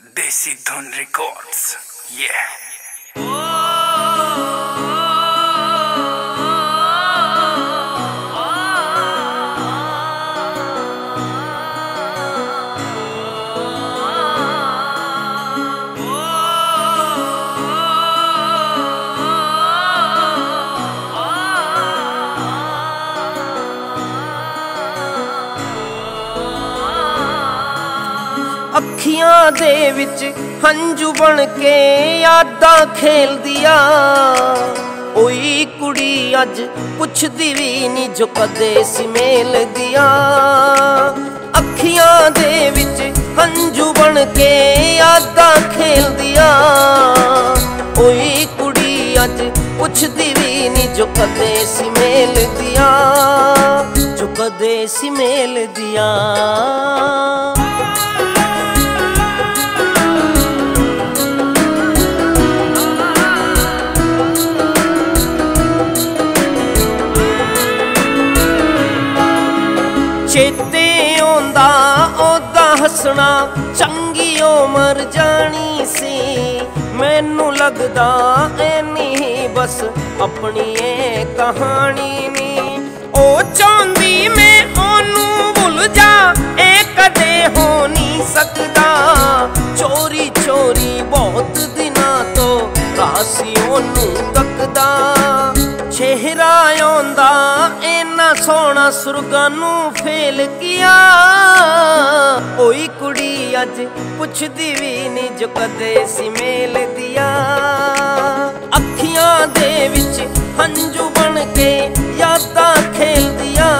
Desi Don Records. Yeah. ਅੱਖੀਆਂ ਦੇ ਵਿੱਚ ਹੰਝੂ ਬਣ ਕੇ ਯਾਦਾਂ ਖੇਲਦੀਆਂ। ਓਈ ਕੁੜੀ ਅੱਜ ਪੁੱਛਦੀ ਵੀ ਨਹੀਂ ਜੋ ਕਦੇ ਸੀ ਮੇਲ ਅੱਖੀਆਂ ਦੇ ਵਿੱਚ ਹੰਝੂ ਬਣ ਕੇ ਯਾਦਾਂ ਖੇਲਦੀਆਂ। ਓਈ ਕੁੜੀ ਅੱਜ ਪੁੱਛਦੀ ਵੀ ਨਹੀਂ ਜੋ ਕਦੇ ਸੀ ਮੇਲ ਜੋ ਕਦੇ ਸੀ ਮੇਲ ਚੇਤੇ ਆਉਂਦਾ, ਉਹਦਾ ਹੱਸਣਾ ਚੰਗੀ ਉਮਰ ਜਾਣੀ ਸੀ। ਮੈਨੂੰ ਲੱਗਦਾ ਐਨੀ ਬਸ ਆਪਣੀ ਏ ਕਹਾਣੀ ਨੀ ਉਹ ਚਾਹੁੰਦੀ ਮੈਂ ਉਹਨੂੰ ਭੁੱਲ ਜਾ, ਇਹ ਕਦੇ ਹੋ ਨਹੀਂ ਸਕਦਾ। ਚੋਰੀ ਚੋਰੀ ਬਹੁਤ ਦਿਨਾਂ ਤੋਂ ਰਾਸੀ ਉਹਨੂੰ ਤੱਕਦਾ। ਚਿਹਰਾ ਆਉਂਦਾ ਸੋਹਣਾ ਸੁਰਗਾਂ ਨੂੰ ਫੇਲ ਗਿਆ ਕੋਈ ਕੁੜੀ ਅੱਜ ਪੁੱਛਦੀ ਵੀ ਨਹੀਂ ਜੋ ਕਦੇ ਸੀ ਮੇਲ ਦੀਆਂ। ਅੱਖੀਆਂ ਦੇ ਵਿੱਚ ਹੰਝੂ ਬਣ ਕੇ ਯਾਦਾਂ ਖੇਲਦੀਆਂ।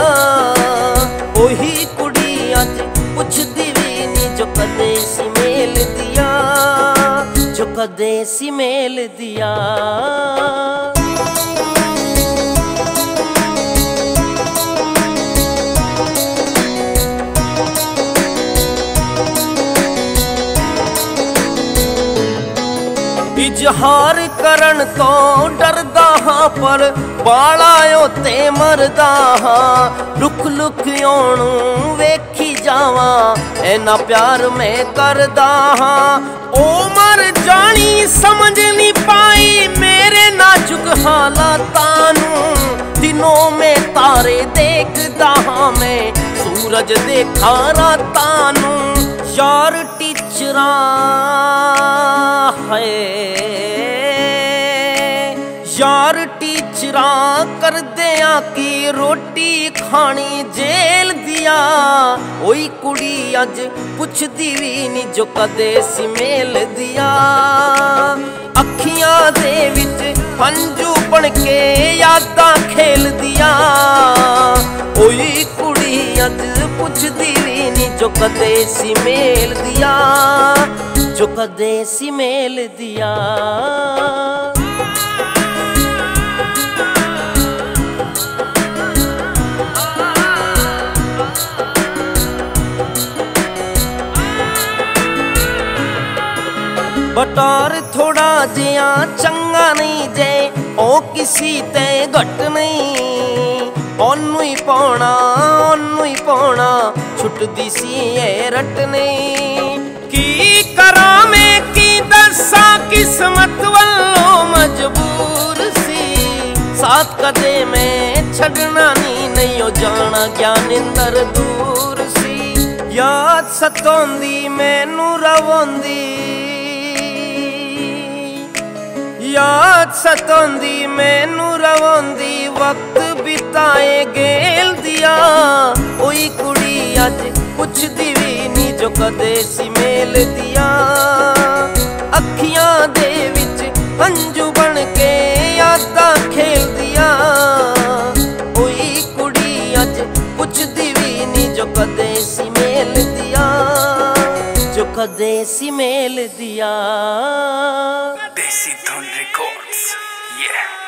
ਉਹੀ ਕੁੜੀ ਅੱਜ ਪੁੱਛਦੀ ਵੀ ਨਹੀਂ ਜੋ ਕਦੇ ਸੀ ਮੇਲ ਦੀਆਂ। ਜੋ ਕਦੇ ਸੀ ਮੇਲ ਦੀਆਂ। ਇਜ਼ਹਾਰ ਕਰਨ ਤੋਂ ਡਰਦਾ ਹਾਂ, ਪਰ ਬਾਲਾ ਉਤੇ ਮਰਦਾ ਹਾਂ। ਲੁਕ ਲੁਕ ਉਹਨੂੰ ਵੇਖੀ ਜਾਵਾਂ, ਐਨਾ ਪਿਆਰ ਮੈਂ ਕਰਦਾ ਹਾਂ। ਉਹ ਮਰ ਜਾਣੀ ਸਮਝ ਨਹੀਂ ਪਾਈ ਮੇਰੇ ਨਾਜ਼ੁਕ ਹਾਲਾਤਾਂ ਨੂੰ। ਦਿਨੋਂ ਮੈਂ ਤਾਰੇ ਦੇਖਦਾ ਹਾਂ ਮੈਂ, ਸੂਰਜ ਦੇਖਾਂ ਰਾਤਾਂ ਨੂੰ। ਯਾਰ ਟੀਚਰਾਂ ਹੈ ਯਾਰ ਟੀਚਰਾਂ ਕਰਦਿਆਂ ਕੀ ਰੋਟੀ ਖਾਣੀ ਜੇਲ ਦੀਆਂ? ਓਈ ਕੁੜੀ ਅੱਜ ਪੁੱਛਦੀ ਵੀ ਨਹੀਂ ਜੋ ਕਦੇ ਸੀ ਮੇਲ ਦੀਆਂ। ਅੱਖੀਆਂ ਦੇ ਵਿੱਚ ਹੰਝੂ ਬਣ ਕੇ ਯਾਦਾਂ ਖੇਲਦੀਆਂ। ਓਈ ਕੁੜੀ ਅੱਜ ਪੁੱਛਦੀ ਵੀ ਨਹੀਂ ਜੋ ਕਦੇ ਸੀ ਮੇਲ ਦੀਆਂ। ਜੋ ਸੀ ਮੇਲ ਦੀਆਂ। ਬਟਾਰ ਥੋੜਾ ਜਿਹਾ ਚੰਗਾ ਨਹੀਂ ਜੇ, ਉਹ ਕਿਸੇ ਤੇ ਘਟ ਨਹੀਂ। ਉਹਨੂੰ ਹੀ ਪਾਉਣਾ, ਉਹਨੂੰ ਹੀ ਪਾਉਣਾ, ਛੁੱਟਦੀ ਸੀ ਇਹ ਰਟ ਨਹੀਂ। ਸੀ ਕਦੇ ਮੈਂ ਛੱਡਣਾ ਨਹੀਂ ਨਹੀਂ ਉਹ ਜਾਣਾ ਗਿਆਨਿੰਦਰ ਦੂਰ ਸੀ ਯਾਦ ਸਤਾਉਂਦੀ ਮੈਨੂੰ ਰਵਾਉਂਦੀ ਯਾਦ ਸਤਾਉਂਦੀ ਮੈਨੂੰ ਰਵਾਉਂਦੀ ਦੇਸੀ ਮੇਲ ਦਿਕੋਟਸ ਯ